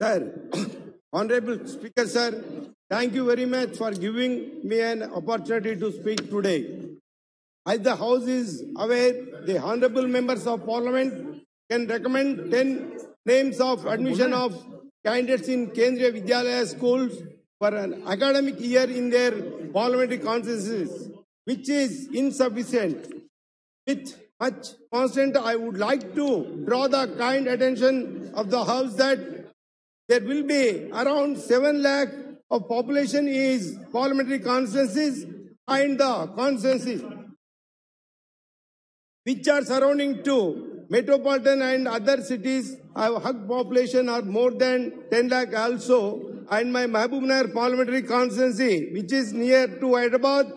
Sir, Honorable Speaker, sir, thank you very much for giving me an opportunity to speak today. As the House is aware, the Honorable Members of Parliament can recommend 10 names of admission of candidates in Kendriya Vidyalaya schools for an academic year in their parliamentary constituencies, which is insufficient. With much consent, I would like to draw the kind attention of the House that there will be around 7 lakh of population is parliamentary consensus and the consensus which are surrounding to metropolitan and other cities have hug population are more than 10 lakh also and my Mahabubnagar parliamentary constituency which is near to Hyderabad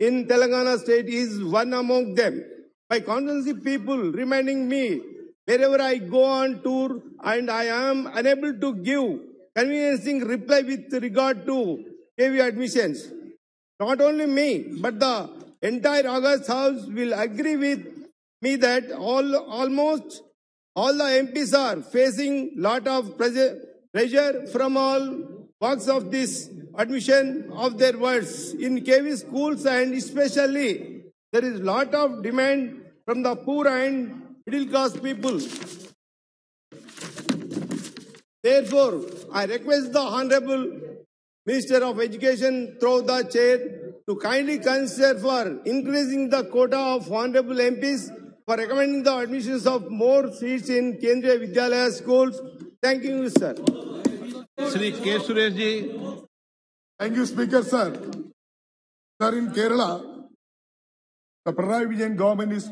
in Telangana state is one among them. My constituency people reminding me wherever I go on tour and I am unable to give conveniencing reply with regard to KV admissions. Not only me, but the entire August House will agree with me that all almost all the MPs are facing lot of pressure, pressure from all walks of this admission of their words in KV schools and especially there is lot of demand from the poor and middle class people. Therefore, I request the Honorable Minister of Education through the chair to kindly consider for increasing the quota of Honorable MPs for recommending the admissions of more seats in Kendriya Vidyalaya schools. Thank you, sir. Sri K. Ji. Thank you, Speaker, sir. Sir, in Kerala, the Pinarayi Vijayan government is